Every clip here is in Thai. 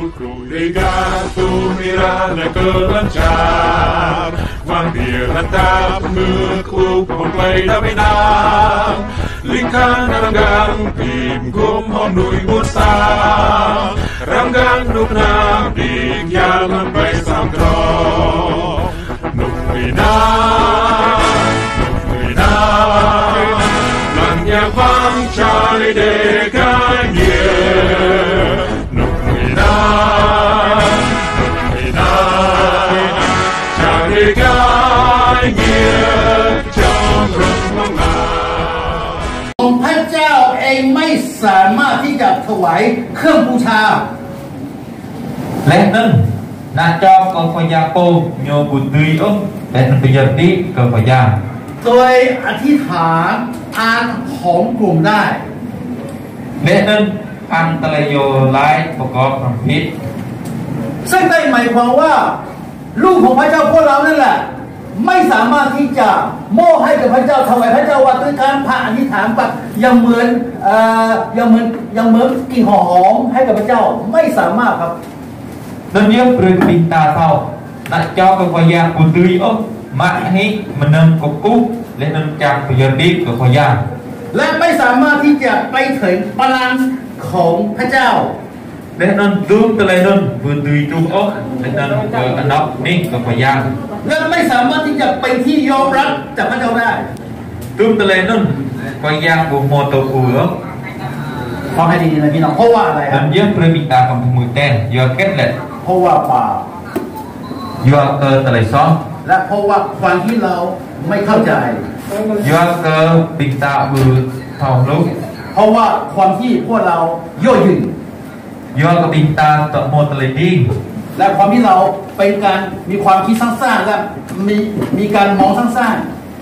sepulcro legado mirada kelancar Wanneer het dapet klop play na binang Lingkang ranggang tim gum honui buta Ranggang nuk na bigyan องไม่สามารถที่จะถวายเครื่องบูชาและนั่นนาจอมกองพยาโปโยบุตรีอุ้มเป็นปยติกองพยาโดยอธิษฐานอานของกลุ่มได้และนั่นอันตรโยไลประกอบความพิษซึ่งได้หมายความว่า ลูกของพระเจ้าพวกเรานั่น ไม่สามารถที่จะมอบให้กับพระเจ้าถวายพระเจ้าว่าด้วยการผ่าอธิษฐานปัดยังเหมือนเอ่อยังเหมือนยังเหมือนกลิ่นหอมให้กับพระเจ้าไม่สามารถครับ Nên nhớ bởi bình ta sau Na cho con phải gia bùn tươi ốc Mạ hít mà nâng có cú Lẽ nên chàng bây giờ tí cần phải gia และไม่สามารถที่จะไปถึงพลังของพระเจ้า Lẽ nên tương tà lây nên bùn tươi trung ốc Lẽ nên cơ anh ốc ní cần phải gia และไม่สามารถที่จะไปที่ยอมรับจากพระเจ้าได้ Tương tà lây nên Phải gia bùn mô tô phù ốc ฟังให้ดีๆนะพี่น้องเพราะว่าอะไรครับ Nên nhớ bởi bình ta cầm mùi tên Do kết lệ เพราะว่าบาป Do cơ tà lây xóm และเพราะว่าความที่เราไม่เข้าใจ Do cơ bình ta bừ thòng lúc เพราะว่าความที่พวกเราย่อหยิ่ง Do cơ bình ta tọ mô tà lây đi และความที่เราเป็นการมีความคิดสร้างๆและมีมีการมองสร้าง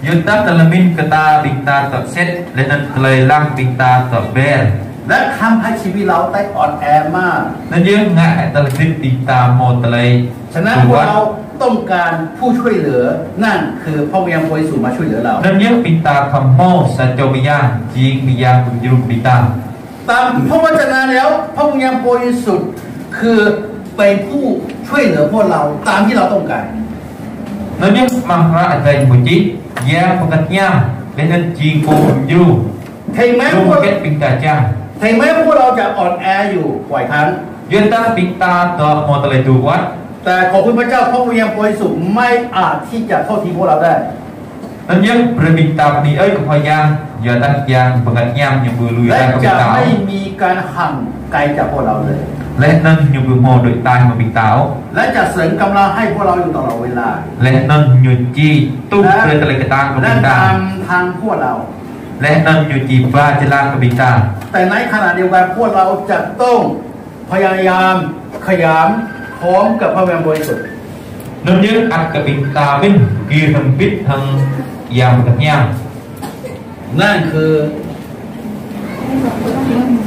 Do ta tà là min cơ ta bình ta tọ xét Lẽ nên tà lây lăng bình ta tọ bèn ๆและทำให้ชีวิตเราได้อ่อนแอมาก Nên nhớ ngại tà lây thích bình ta mô tà lây ฉะนั้นพวกเราต้องการผู้ช่วยเหลือ นั่นคือพระวิญญาณบริสุทธิ์มาช่วยเหลือเรา Nên nhớ bình ta khẩm mô sa cho bình yang Chiên bình yang bình dung bình ta ตา มพระวจนะแล้ว พระวิญญาณบริสุทธิ์คือเป็นผู้ช่วยเหลือพวกเราตามที่เราต้องการ Nên nhớ mang ra ở đây một chí Gia bằng cách nham Lẽ nên chiên cô bình dung ถึงแม้พ Dung วก kết bình ta chăng ถึงแม้พวกเราจะอ่อนแออยู่บ่อยครั้ง Do ta bình ta tọ mô tà lây tu quát แต่ขอบคุณพระเจ้าพระวิญญาณบริสุทธิ์ไม่อาจที่จะโทษทีพวกเราได้ Nên nhớ bởi bình ta đi ấy của hoa giang Do ta giang bằng cách nham Nhưng vừa lùi และ ra của จะ bình ไม่ táo มีการห่างไกลจากพวกเราเลย Lẽ nên như vừa mô đội tai mà bình táo และจะเสริมกำลังให้พวกเราอยู่ตลอดเวลา Lẽ nên như chi tu rơi ta lấy cái ta của และ bình ตาม ta ทางพวกเรา Lẽ nên như chi va chân lan của bình ta แต่ในขณะเดียวกันพวกเราจะต้องพยายามขยันพร้อมกับพระวิญญาณบริสุทธิ์ Nên nhớ ăn cái bình ta bên Kia thằng biết thằng giang bằng cách nham นั่นคือ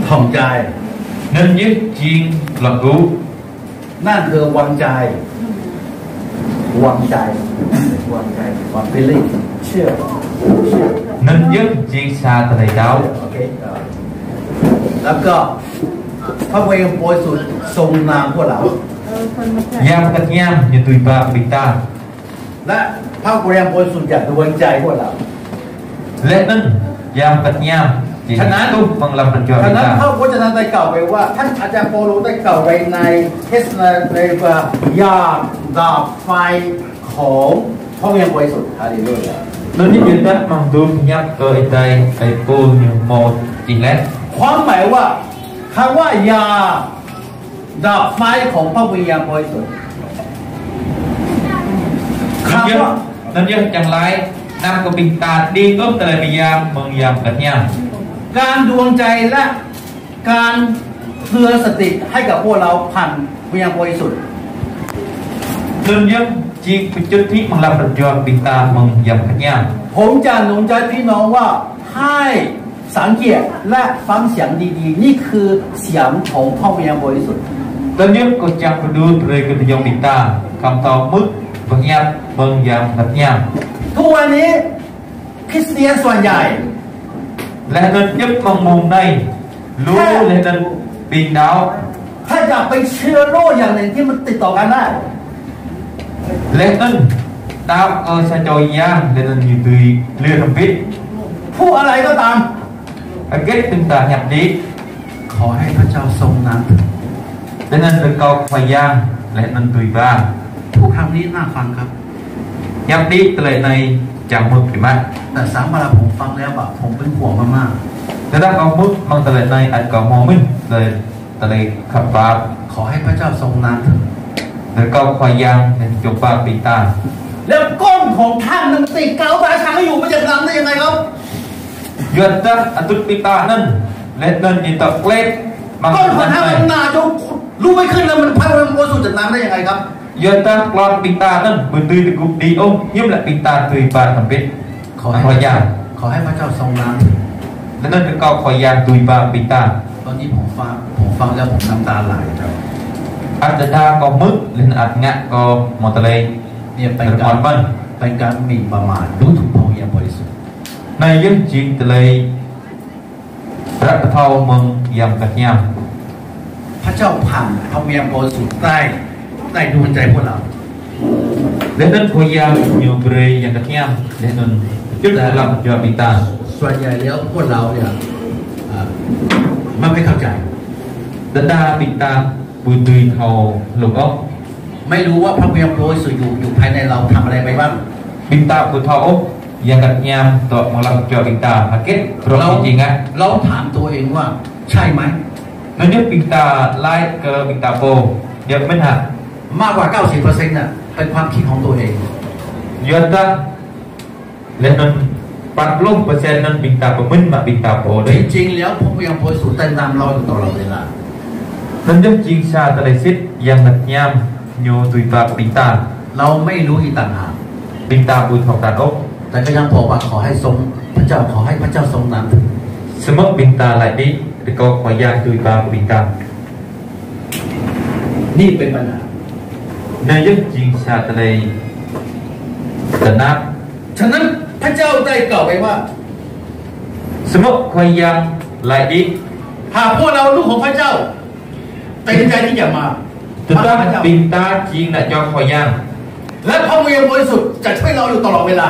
ถ่อมใจ Nên nhớ chiên lọc cứu นั่นคือวางใจ วางใจ วางใจวาง believe เชื่อเชื่อ Nên nhớ chiên xa ta lấy đáo โอเคเอ่อแล้วก็พระเวรบริสุทธิ์ทรงนามพวกเรา Giang bằng cách nham Như tùy ba của bình ta และพระเวรบริสุทธิ์อยากดวงใจพวกเรา Lẽ nên Giang bằng cách nham Chỉ Thật án. tu bằng làm được cho ฉะ bình นั้นพระ ta วจนะได้กล่าวไว้ว่า ท่านอาจารย์โปโลได้กล่าวไว้ในเทศนาในว่าอยากดับไฟของพระเวรบริสุทธิ์ฮาเลลูยา Nên như chúng ta mong tu nhắc cơ ở đây Ở cô như một chỉ lẽ ความหมายว่าคำว่าอยาดับไฟของพระวิญญาณบริสุทธิ์ Nên คำ nhớ ว่า Nên nhớ chẳng lái Nam của bình ta đi ướp นำกบิงกาดดีก็เตยมียามเมืองยามกันี่ยการดวงใจและการเพื่อสติให้กับพวกเราผ่านเมียงบริสุทธิ์เรื่องยังจีกปิจุดที่มังลาประจวบปิตาเมืองยามกันี่ยผมจะหนุนใจพี่น้องว่าให้สังเกตและฟังเสียงดีๆ นี่คือเสียงของพ่อเมียบริสุทธิ์ตอนนี้ก็จะไปดูเรื่ลยกันยองปิตาคำตอบมึกบางอย่างบางอย่างแบบนี้ ทุกวันนี้คริสเตียนส่วนใหญ่ และเดินยึดมังมุมในรู้และนั้นปีนดาวถ้าอยากไปเชื่อโลกอย่างหนึ่งที่มันติดต่อกันได้และนั้นตาวเออชาจอยาและนั้นยู่ดีเรือทำพิษผู้อะไรก็ตามอาเกตเป็นตาหยับดีขอให้พระเจ้าทรงนั้นและนั้นเป็นกอลไฟยางและนั้นตุยบ้าผู้ครั้งนี้น่าฟังครับ ยับดิเลยในจังมุดผิมะแต่สามเวลาผมฟังแล้วแบบผมเป็นห่วงมากๆแต่ถ้าเอามุดมันเลยในอัดกอบมอมินเลยตะเลยขับฟ้าขอให้พระเจ้าทรงนานเถิดแล้วก็คอยยังจบฟ้าปีตาแล้วก้นของท่านนันติดเกาบาชังให้อยู่มันจะทำได้ยังไงครับยืนตะอัตุปิตานั่นเล่นนั่นอินตะเล็ดก้นของท่านมันหนาจนรู้ไม่ขึ้นเลยมันพัดมันโอสุจากน้ำได้ยังไงครับ Yata klon pita nan mentui tegup di om nyum la pita tui ba sampit khoyan ขอให้พระเจ้าทรงรับและนั่นคือเก็าขอยาตุยบาปิตาตอนนี้ผมฟังผมฟังแล้วผมน้ำตาไหลครับอาจจะดาก็มึกหรืออาจงะก็มอตะเลยเนี่ยเป็นการเป็นการมิ่นประมาทรู้ถูกพองอย่างบริสุทธิ์ในยึดจริงตะเลยพระเท่าเมืองยำกระยำพระเจ้าผ่านพระเมียบริสุทธิ์ได้ ได้ดวงใจพวกเราแล้วนั่นขอยางอยู่เบรยยังกระเทียมแล้วนั่นจุดหลับยอปิตาส่วนใหญ่แล้วพวกเราเนี่ยอ่ามันไม่เข้าใจดาดาปิตาบุตุยเทาหลงอ๊อกไม่รู้ว่าพระเมียบริสุทธิ์อยู่อยู่ภายในเราทำอะไรไปบ้างปิตาบุเทาอ๊อกยังกระเทียมต่อมาลับยอปิตาฮักเก็ตเพราะจริงๆอะเราถามตัวเองว่าใช่ไหมนั่นยึดปิตาไล่เกอปิตาโปเยอะไม่หัก มากกว่า 90%น่ะเป็นความคิดของตัวเองยอดละแล้วนั่นปัดลบเปอร์เซ็นต์นั้นปิงตาปมึนมาปิงตาโปด้จวยริงๆแล้วพระเมียบริสุทธิ์เต้นตามเราอยู่ตลอดเวลานั่นยังจริงชาตะเลสิทยังนักยามโยตุยปาปิงตาเราไม่รู้อีกต่างหากปิงตาบุญของตาอกแต่ก็ยังบอกว่าขอให้ทรงพระเจ้าขอให้พระเจ้าทรงนำเถิดสมมติปิงตาหลายนี้หรือก็ขอยางตุยปาปิงตานี่เป็นปัญหา นั่นยังจริงชาตะเลตะนับฉะนั้นพระเจ้าได้กล่าวไว้ว่า สมมติขอยางหลายนี้หากพวกเราลูกของพระเจ้าเต็มใจที่จะมาจะหาต้องพระเจ้าปิงตาจริงนะจอขอยางและพระเมียบริสุทธิ์จะช่วยเราอยู่ตลอดเวลา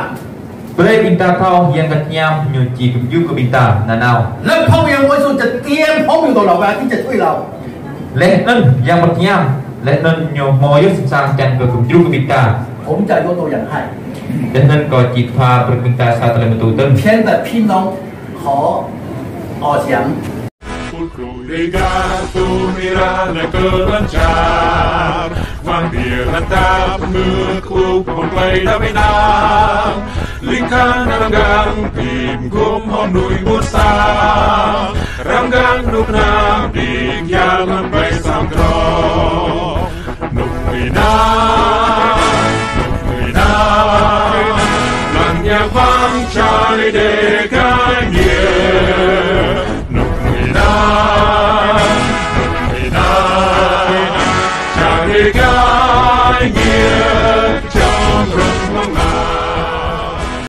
เพื่อปิงตาเขายังกัดยามโยจีกับยุกับปิงตานานาและพระเมียบริสุทธิ์จะเตรียมพร้อมอยู่ตลอดเวลาที่จะช่วยเราและนั่นยังบัดยาม และนั่นโยมอยุสิสางจันกับกับยุกับปิงตาผมจะยกตัวอย่างให้ Dan nan ko jitha berpinta saat dalam betul เพียงแต่พี่น้องขอออกเสียง Legato mirana kelancar Vampir natap mekuk Memplay damai nang Lingkan ranggang Tim gum honui musang Ramgang, nuk nabi kialan bay sangkro. Nuk mina Nuk mina Lanya bang chari de kai